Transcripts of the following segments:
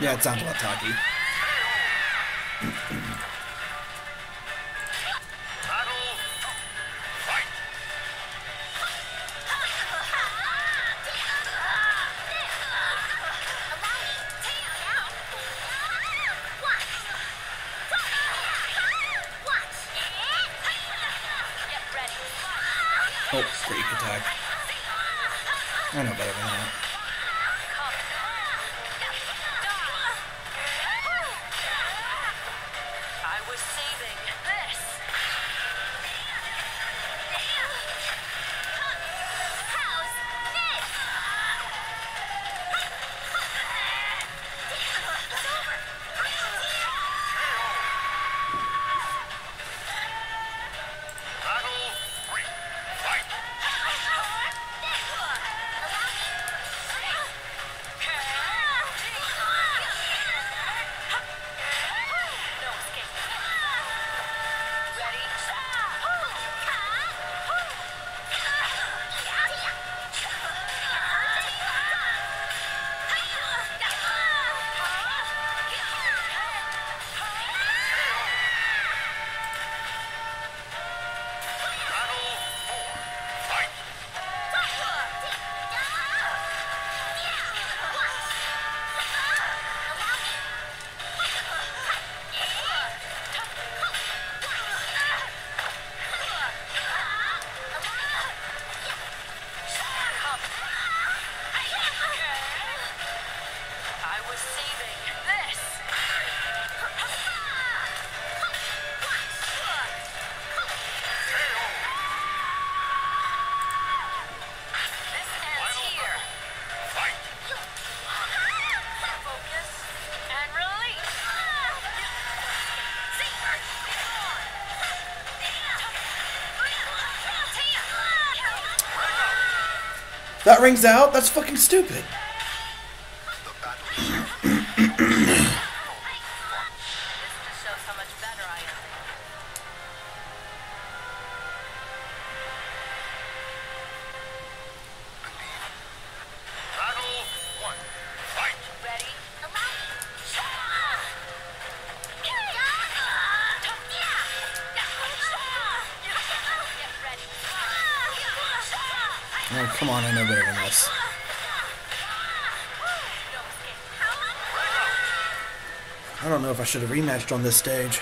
Yeah, it sounds about Taki. That rings out? That's fucking stupid. Come on, I know better than this. I don't know if I should have rematched on this stage.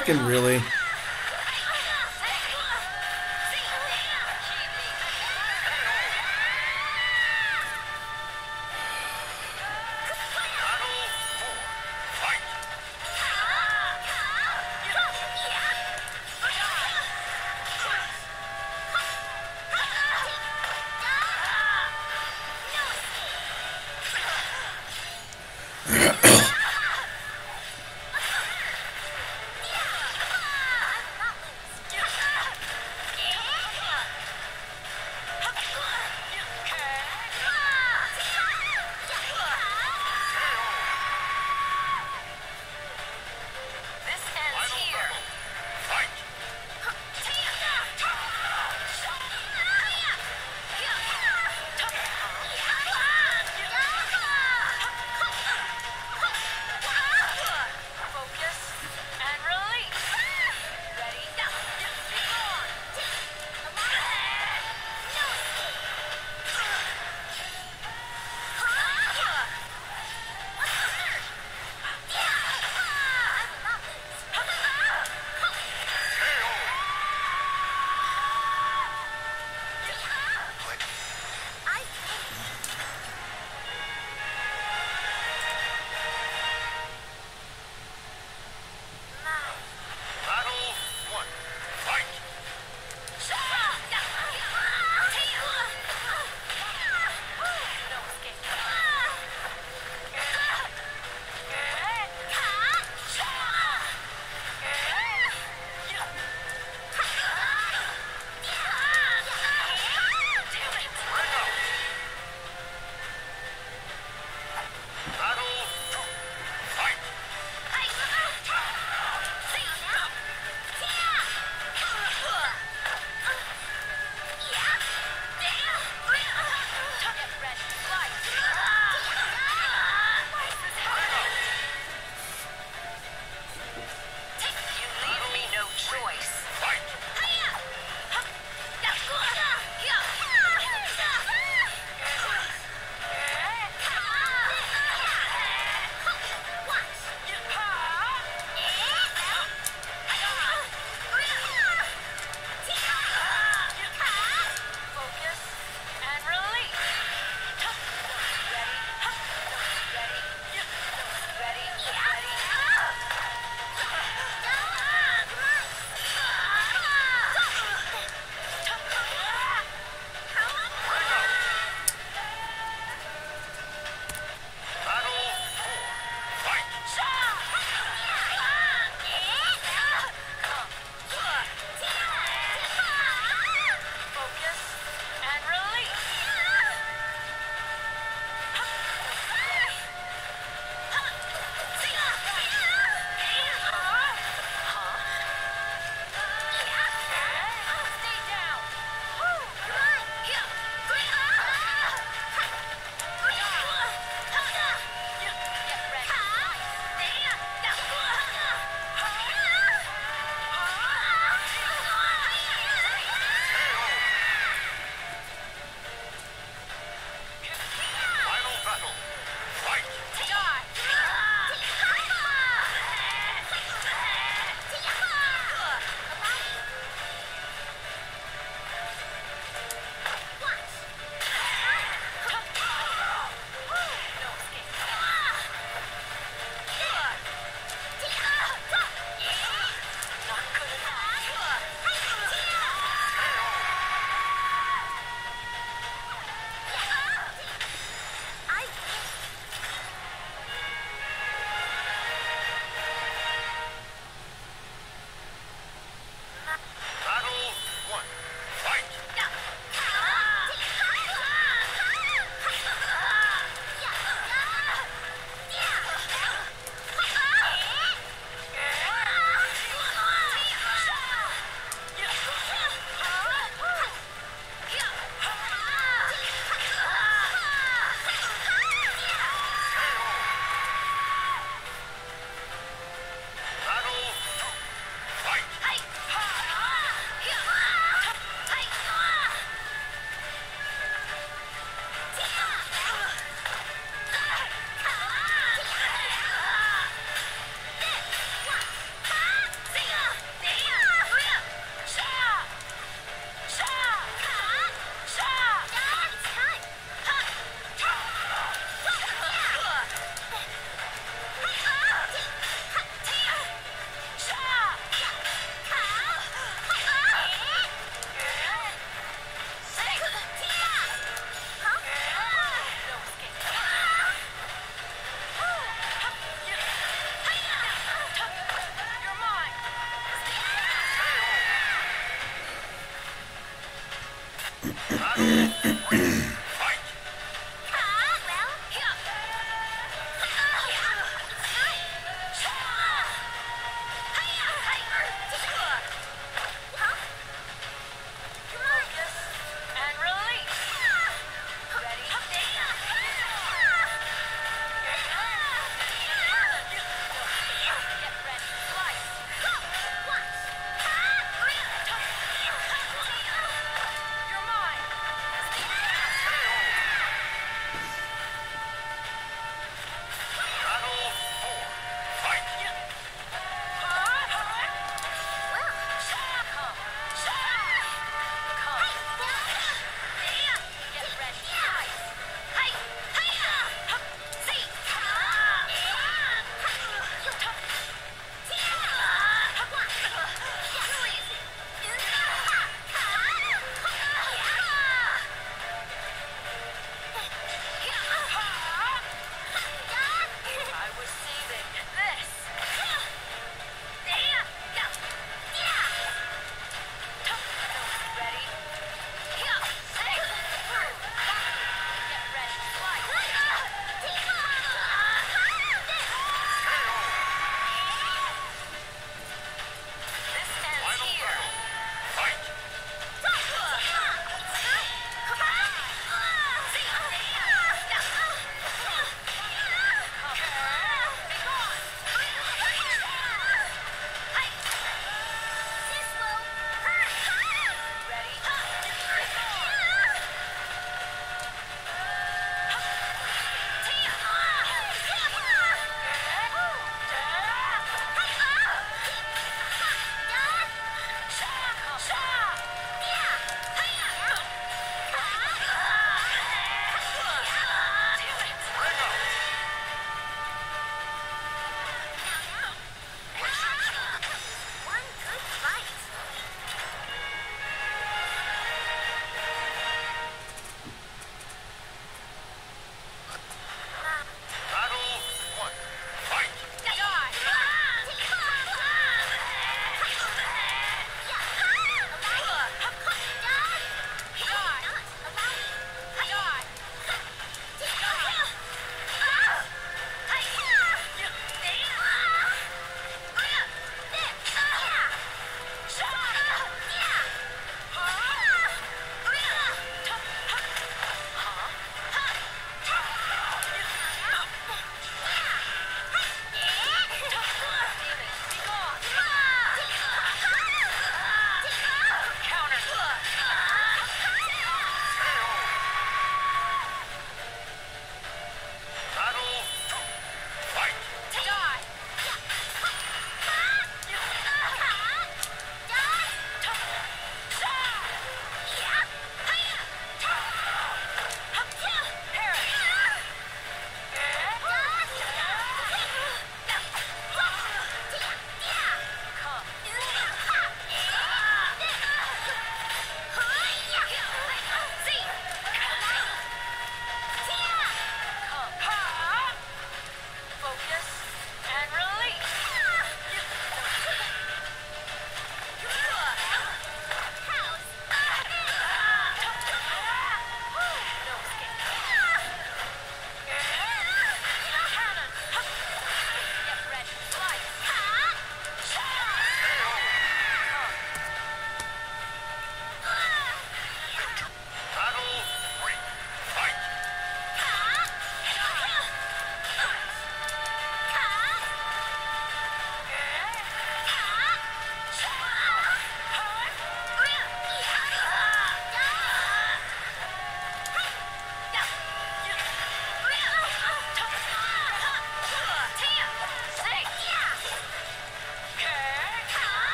Fucking really.